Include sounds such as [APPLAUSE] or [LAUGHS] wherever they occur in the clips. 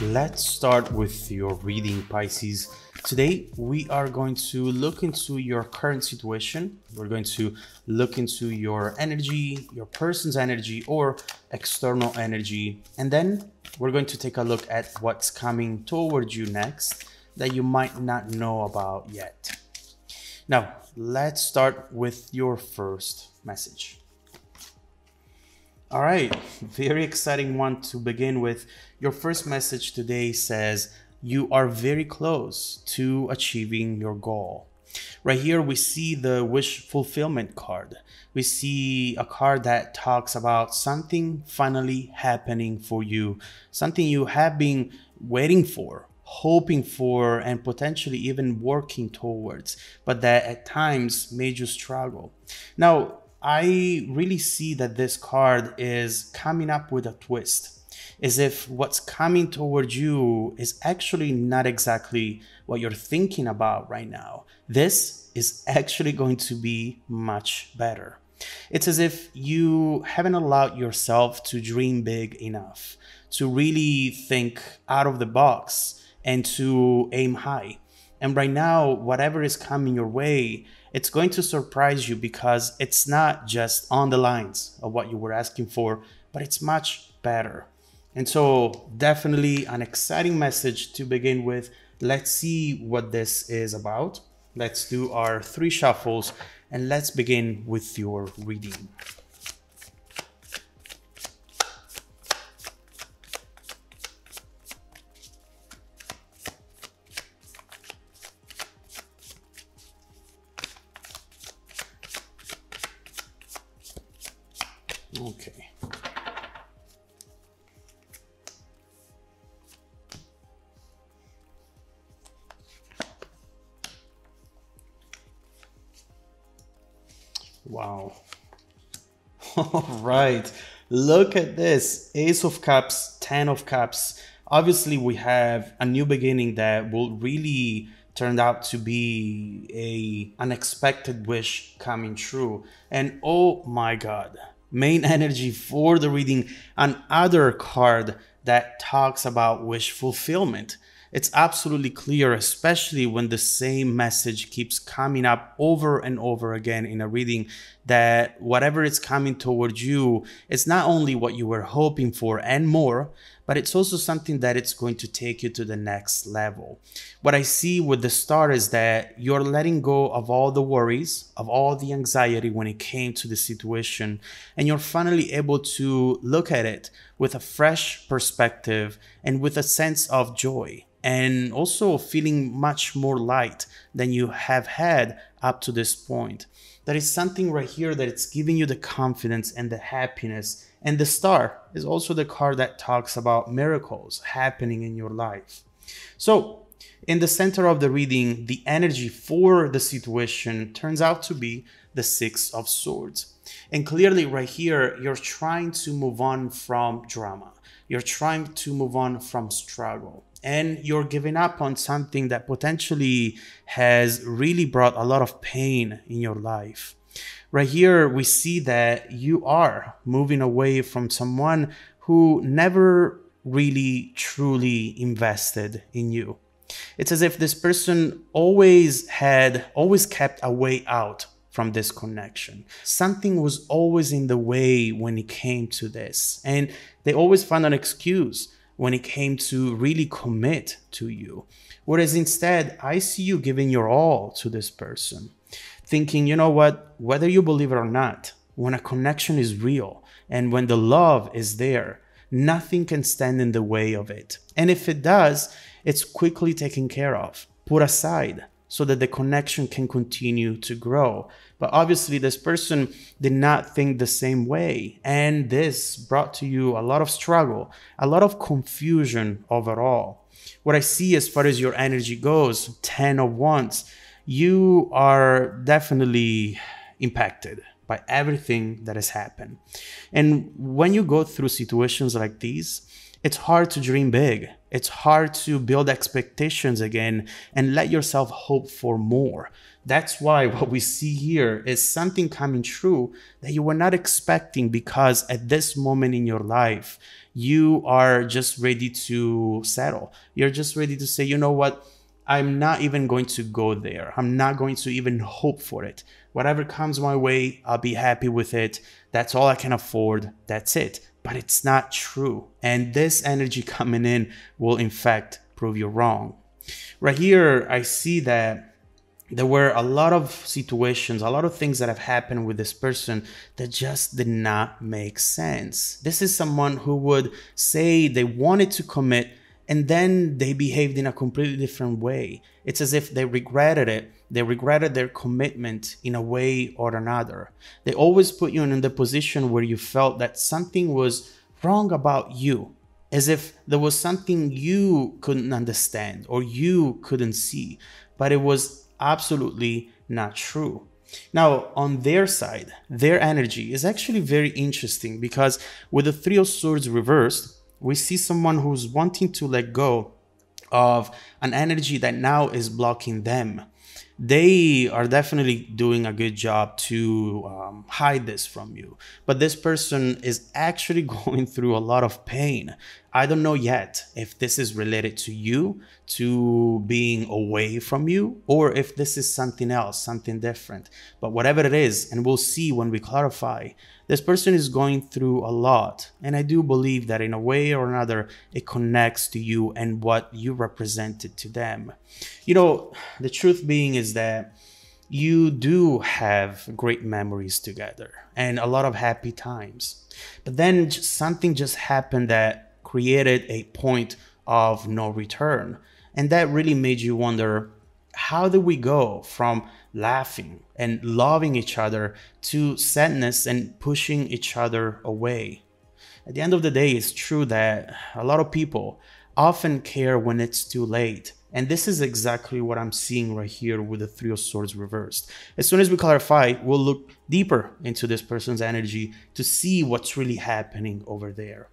let's start with your reading, Pisces. Today, we are going to look into your current situation. We're going to look into your energy, your person's energy, or external energy. And then we're going to take a look at what's coming towards you next that you might not know about yet. Now, let's start with your first message. All right, very exciting one to begin with. Your first message today says you are very close to achieving your goal. Right here, we see the wish fulfillment card. We see a card that talks about something finally happening for you, something you have been waiting for, hoping for, and potentially even working towards, but that at times made you struggle. Now, I really see that this card is coming up with a twist. As if what's coming towards you is actually not exactly what you're thinking about right now. This is actually going to be much better. It's as if you haven't allowed yourself to dream big enough, to really think out of the box, and to aim high. And right now, whatever is coming your way, it's going to surprise you because it's not just on the lines of what you were asking for, but it's much better. And so, definitely an exciting message to begin with. Let's see what this is about. Let's do our three shuffles and let's begin with your reading. Okay. Wow. [LAUGHS] All right. Look at this. Ace of Cups, Ten of Cups. Obviously, we have a new beginning that will really turn out to be a unexpected wish coming true. And oh my god, main energy for the reading, another card that talks about wish fulfillment. It's absolutely clear, especially when the same message keeps coming up over and over again in a reading, that whatever is coming towards you, it's not only what you were hoping for and more, but it's also something that it's going to take you to the next level. What I see with the star is that you're letting go of all the worries, of all the anxiety when it came to the situation, and you're finally able to look at it with a fresh perspective and with a sense of joy and also feeling much more light than you have had up to this point. There is something right here that it's giving you the confidence and the happiness. And the star is also the card that talks about miracles happening in your life. So, in the center of the reading, the energy for the situation turns out to be the Six of Swords. And clearly, right here, you're trying to move on from drama. You're trying to move on from struggle and you're giving up on something that potentially has really brought a lot of pain in your life. Right here, we see that you are moving away from someone who never really truly invested in you. It's as if this person always had, always kept a way out from this connection. Something was always in the way when it came to this. And they always found an excuse when it came to really commit to you. Whereas instead, I see you giving your all to this person, thinking, you know what, whether you believe it or not, when a connection is real and when the love is there, nothing can stand in the way of it. And if it does, it's quickly taken care of, put aside, so that the connection can continue to grow. But obviously, this person did not think the same way. And this brought to you a lot of struggle, a lot of confusion overall. What I see as far as your energy goes 10 of Wands, you are definitely impacted by everything that has happened. And when you go through situations like these, it's hard to dream big. It's hard to build expectations again and let yourself hope for more That's why [LAUGHS] what we see here is something coming true that you were not expecting because at this moment in your life, you are just ready to settle. You're just ready to say, you know what? I'm not even going to go there. I'm not going to even hope for it. Whatever comes my way, I'll be happy with it. That's all I can afford. That's it. But it's not true. And this energy [LAUGHS] coming in will, in fact, prove you wrong. Right here, I see that there were a lot of situations, a lot of things that have happened with this person that just did not make sense. This is someone who would say they wanted to commit and then they behaved in a completely different way. It's as if they regretted it. They regretted their commitment in a way or another. They always put you in the position where you felt that something was wrong about you, as if there was something you couldn't understand or you couldn't see, but it was absolutely not true. Now, on their side, their energy is actually very interesting because with the Three of Swords reversed, we see someone who's wanting to let go of an energy that now is blocking them. They are definitely doing a good job to um, hide this from you. But this person is actually [LAUGHS] going through a lot of pain. I don't know yet if this is related to you, to being away from you, or if this is something else, something different. But whatever it is, and we'll see when we clarify, this person is going through a lot. And I do believe that in a way or another, it connects to you and what you represented to them. You know, the truth being is that you do have great memories together and a lot of happy times. But then something just happened that created a point of no return. And that really made you wonder how do we go from laughing and loving each other to sadness and pushing each other away? At the end of the day, it's true that a lot of people often care when it's too late. And this is exactly what I'm seeing right here with the Three of Swords reversed. As soon as we clarify, we'll look deeper into this person's energy to see what's really happening over there.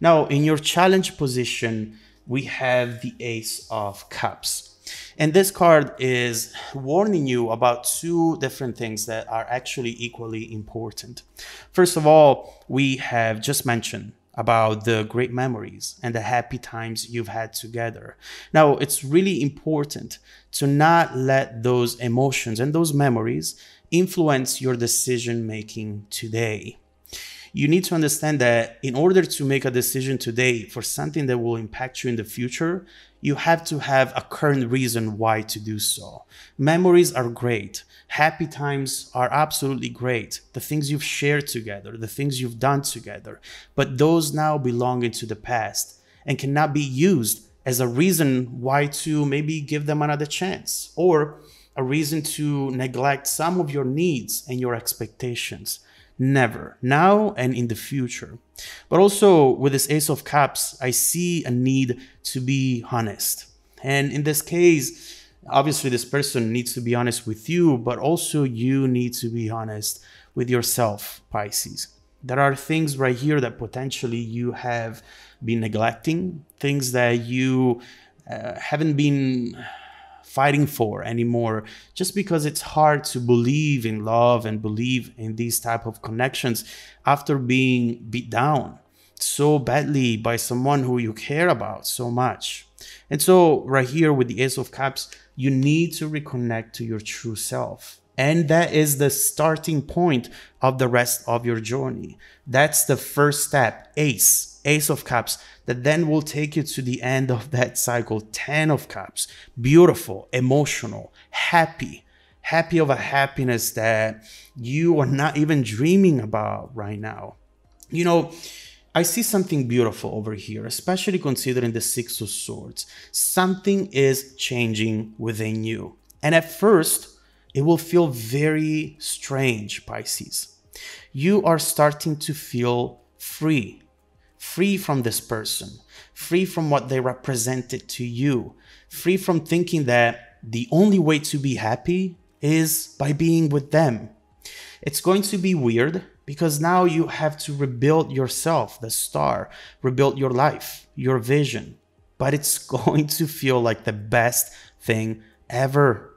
Now, in your challenge position, we have the Ace of Cups. And this card is warning you about two different things that are actually equally important. First of all, we have just mentioned about the great memories and the happy times you've had together. Now, it's really important to not let those emotions and those memories influence your decision making today you need to understand that in order to make a decision today for something that will impact you in the future, you have to have a current reason why to do so. Memories are great. Happy times are absolutely great. The things you've shared together, the things you've done together, but those now belong into the past and cannot be used as a reason why to maybe give them another chance or a reason to neglect some of your needs and your expectations. Never. Now and in the future. But also with this Ace of Cups, I see a need to be honest. And in this case, obviously this person needs to be honest with you, but also you need to be honest with yourself, Pisces. There are things right here that potentially you have been neglecting, things that you uh, haven't been fighting for anymore just because it's hard to believe in love and believe in these type of connections after being beat down so badly by someone who you care about so much. And so right here with the ace of cups you need to reconnect to your true self and that is the starting point of the rest of your journey that's the first step ace Ace of Cups, that then will take you to the end of that cycle. Ten of Cups, beautiful, emotional, happy, happy of a happiness that you are not even dreaming about right now. You know, I see something beautiful over here, especially considering the Six of Swords. Something is changing within you. And at first, it will feel very strange, Pisces. You are starting to feel free free from this person, free from what they represented to you, free from thinking that the only way to be happy is by being with them. It's going to be weird because now you have to rebuild yourself, the star, rebuild your life, your vision. But it's [LAUGHS] going to feel like the best thing ever.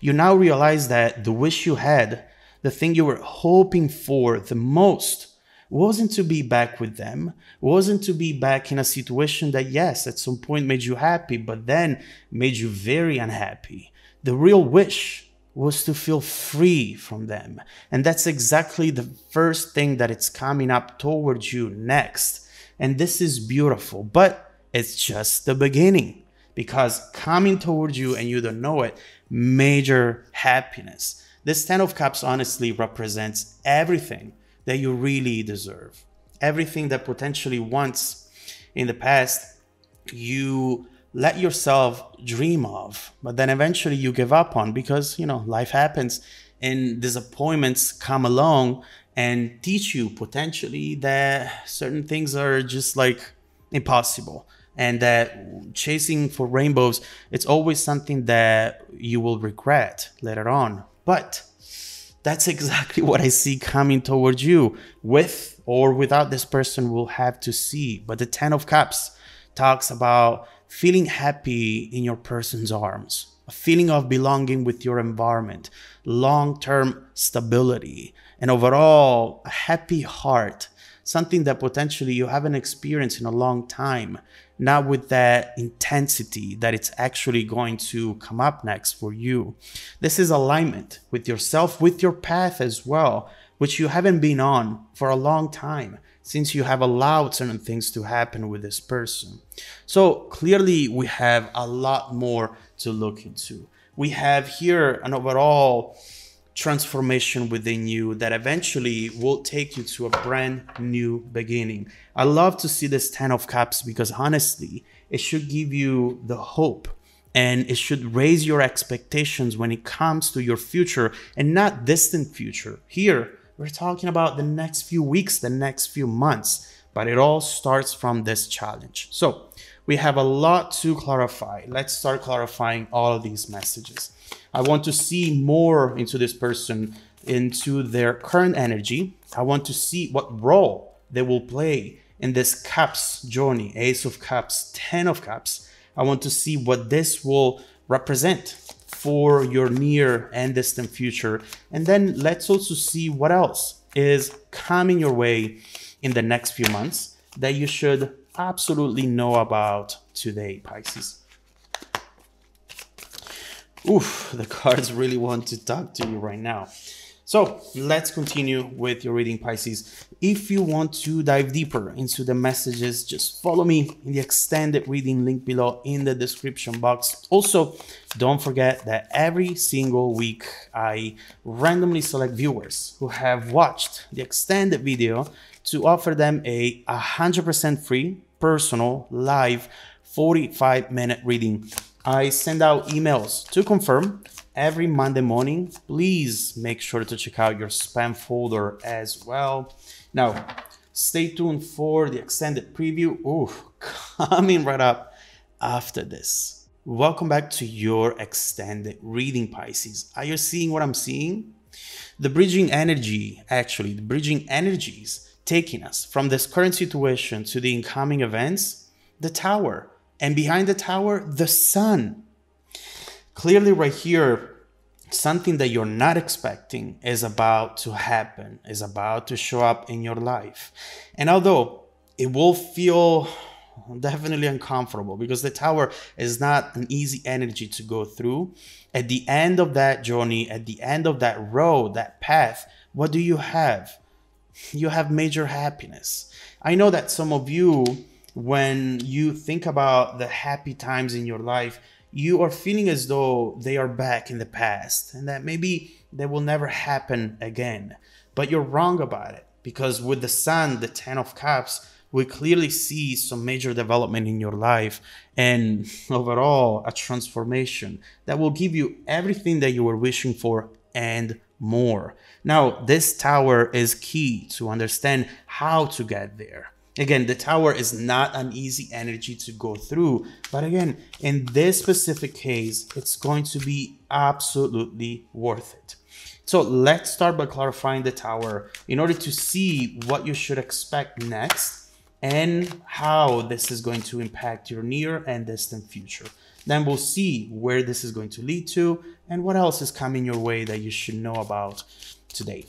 You now realize that the wish you had, the thing you were hoping for the most, wasn't to be back with them, wasn't to be back in a situation that, yes, at some point made you happy, but then made you very unhappy. The real wish was to feel free from them. And that's exactly the first thing that it's coming up towards you next. And this is beautiful, but it's just the beginning because coming towards you and you don't know it, major happiness. This 10 of Cups honestly represents everything that you really deserve. Everything that potentially once in the past you let yourself dream of, but then eventually you give up on because, you know, life happens and disappointments come along and teach you potentially that certain things are just like impossible and that chasing for rainbows it's always something that you will regret later on but that's [LAUGHS] exactly what I see coming towards you. With or without this person, we'll have to see. But the Ten of Cups talks about feeling happy in your person's arms, a feeling of belonging with your environment, long term stability, and overall a happy heart, something that potentially you haven't experienced in a long time not with that intensity that it's actually going to come up next for you. This is alignment with yourself, with your path as well, which you haven't been on for a long time since you have allowed certain things to happen with this person. So clearly, we have a lot more to look into. We have here an overall transformation within you that eventually will take you to a brand new beginning. I love to see this 10 of cups because honestly, it should give you the hope and it should raise your expectations when it comes to your future and not distant future. Here, we're talking about the next few weeks, the next few months, but it all starts from this challenge. So, we have a lot to clarify. Let's start clarifying all of these messages. I want to see more into this person, into their current energy. I want to see what role they will play in this cups journey, ace of cups, 10 of cups. I want to see what this will represent for your near and distant future. And then let's also see what else is coming your way in the next few months that you should absolutely know about today, Pisces. Oof, the cards really want to talk to you right now. So let's continue with your reading, Pisces. If you want to dive deeper into the messages, just follow me in the extended reading link below in the description box. Also, don't forget that every single week I randomly select viewers who have watched the extended video to offer them a 100% free, personal, live 45 minute reading I send out emails to confirm every Monday morning. Please make sure to check out your spam folder as well. Now, stay tuned for the extended preview. Ooh, [LAUGHS] coming right up after this. Welcome back to your extended reading, Pisces. Are you seeing what I'm seeing? The bridging energy, actually, the bridging energies taking us from this current situation to the incoming events, the tower and behind the tower, the sun. Clearly, right here, something that you're not expecting is about to happen, is about to show up in your life. And although it will feel definitely uncomfortable because the tower is not an easy energy to go through, at the end of that journey, at the end of that road, that path, what do you have? You have major happiness. I know that some of you when you think about the happy times in your life, you are feeling as though they are back in the past and that maybe they will never happen again. But you're wrong about it because with the sun, the 10 of cups, we clearly see some major development in your life and [LAUGHS] overall a transformation that will give you everything that you were wishing for and more. Now, this tower is key to understand how to get there. Again, the tower is not an easy energy to go through, but again, in this specific case, it's going to be absolutely worth it. So let's start by clarifying the tower in order to see what you should expect next and how this is going to impact your near and distant future. Then we'll see where this is going to lead to and what else is coming your way that you should know about today.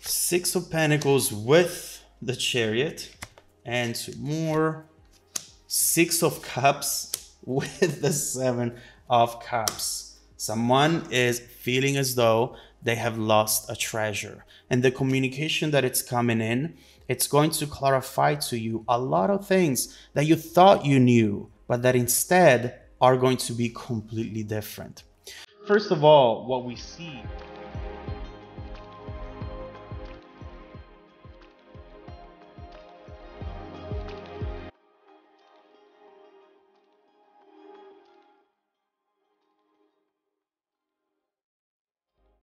Six of Pentacles with the Chariot and more Six of Cups [LAUGHS] with the Seven of Cups. Someone is feeling as though they have lost a treasure. And the communication that it's coming in, it's going to clarify to you a lot of things that you thought you knew, but that instead are going to be completely different. First of all, what we see